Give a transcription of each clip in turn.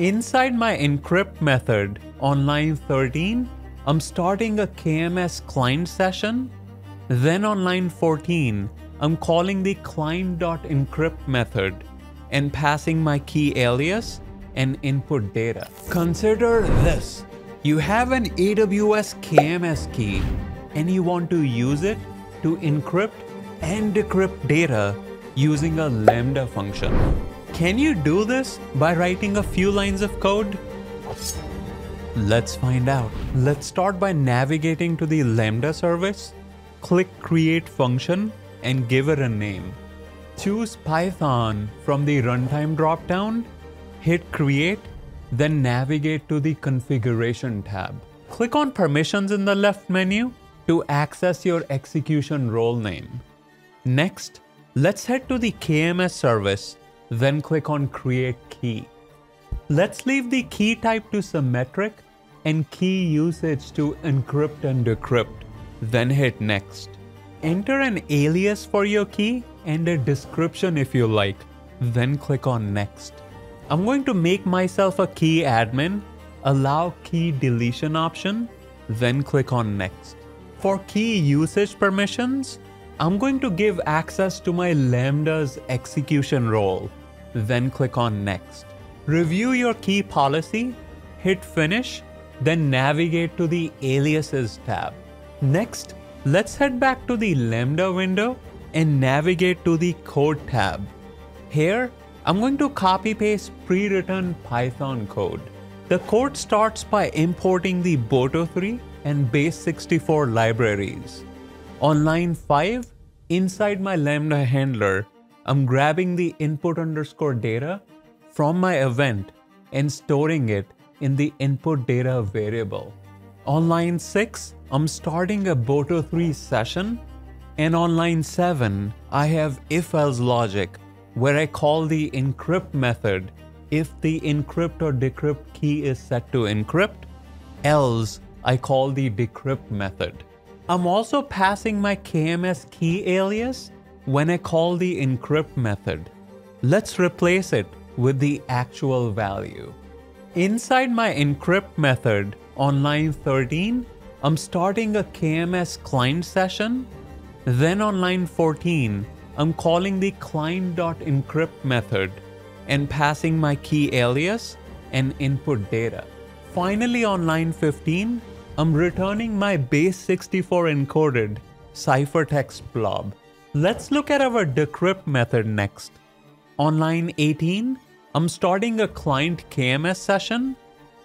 Inside my encrypt method on line 13, I'm starting a KMS client session. Then on line 14, I'm calling the client.encrypt method and passing my key alias and input data. Consider this. You have an AWS KMS key and you want to use it to encrypt and decrypt data using a Lambda function. Can you do this by writing a few lines of code? Let's find out. Let's start by navigating to the Lambda service, click create function and give it a name. Choose Python from the runtime dropdown, hit create, then navigate to the configuration tab. Click on permissions in the left menu to access your execution role name. Next, let's head to the KMS service, then click on create key. Let's leave the key type to symmetric and key usage to encrypt and decrypt, then hit next. Enter an alias for your key and a description if you like, then click on next. I'm going to make myself a key admin, allow key deletion option, then click on next. For key usage permissions, I'm going to give access to my Lambda's execution role, then click on next. Review your key policy, hit finish, then navigate to the aliases tab. Next, Let's head back to the Lambda window and navigate to the code tab. Here, I'm going to copy paste pre-written Python code. The code starts by importing the Boto3 and base64 libraries. On line 5, inside my Lambda handler, I'm grabbing the input underscore data from my event and storing it in the input data variable. On line 6, I'm starting a Boto3 session and on line 7, I have if-else logic where I call the encrypt method if the encrypt or decrypt key is set to encrypt, else I call the decrypt method. I'm also passing my KMS key alias when I call the encrypt method. Let's replace it with the actual value. Inside my encrypt method on line 13, I'm starting a KMS client session. Then on line 14, I'm calling the client.encrypt method and passing my key alias and input data. Finally on line 15, I'm returning my base64 encoded ciphertext blob. Let's look at our decrypt method next. On line 18, I'm starting a client KMS session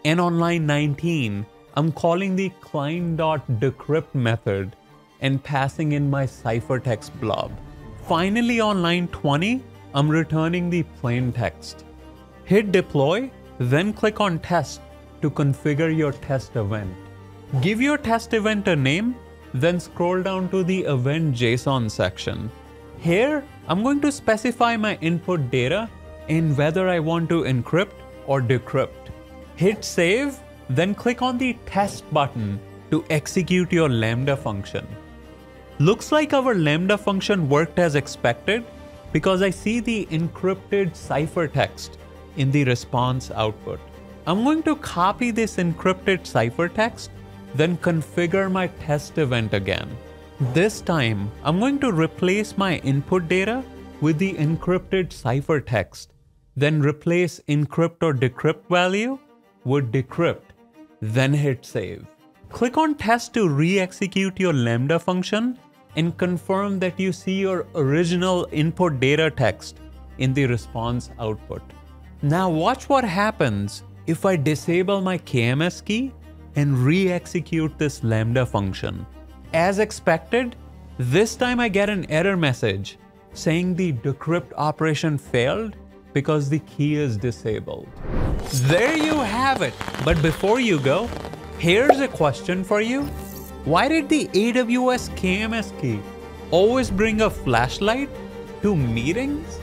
and on line 19, I'm calling the client.decrypt method and passing in my ciphertext blob. Finally, on line 20, I'm returning the plain text. Hit deploy, then click on test to configure your test event. Give your test event a name, then scroll down to the event JSON section. Here, I'm going to specify my input data and whether I want to encrypt or decrypt. Hit save then click on the test button to execute your Lambda function. Looks like our Lambda function worked as expected because I see the encrypted ciphertext in the response output. I'm going to copy this encrypted ciphertext, then configure my test event again. This time, I'm going to replace my input data with the encrypted ciphertext, then replace encrypt or decrypt value with decrypt then hit save. Click on test to re-execute your Lambda function and confirm that you see your original input data text in the response output. Now watch what happens if I disable my KMS key and re-execute this Lambda function. As expected, this time I get an error message saying the decrypt operation failed because the key is disabled. There you have it. But before you go, here's a question for you. Why did the AWS KMS key always bring a flashlight to meetings?